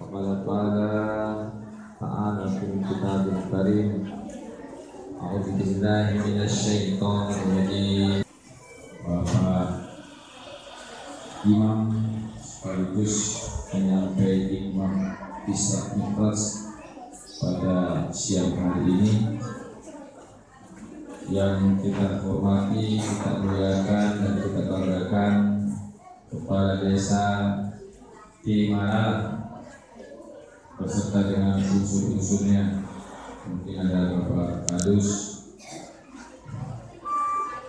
وقال تعالى تعالى في الكتاب الكريم أعوذ بالله من الشيطان الرجيم Bapak Imam sekaligus penyampai Imam Isra Ikhlas pada siang hari ini yang kita hormati, kita muliakan dan kita banggakan kepala desa Timara beserta dengan unsur-unsurnya mungkin ada Bapak Kadus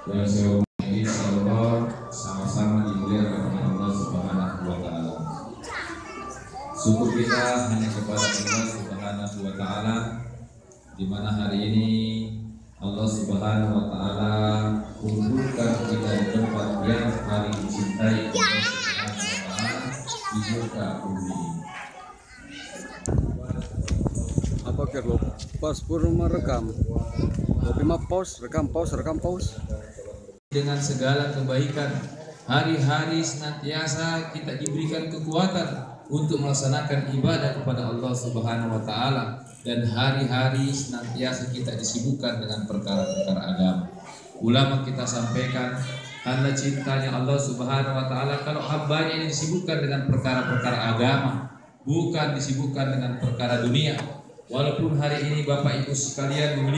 yang saya hormati insyaallah sama-sama dimuliakan oleh Allah Subhanahu wa taala. Syukur kita hanya kepada Allah Subhanahu wa taala di mana hari ini Allah Subhanahu wa taala yang paling dicintai Allah Subhanahu wa taala di muka bumi. apa ke lo pas pur merekam tapi mah pause rekam pause rekam pause dengan segala kebaikan hari-hari senantiasa kita diberikan kekuatan untuk melaksanakan ibadah kepada Allah Subhanahu wa taala dan hari-hari senantiasa kita disibukkan dengan perkara-perkara agama. Ulama kita sampaikan tanda cintanya Allah Subhanahu wa taala kalau hambanya ini disibukkan dengan perkara-perkara agama, bukan disibukkan dengan perkara dunia. Walaupun hari ini Bapak Ibu sekalian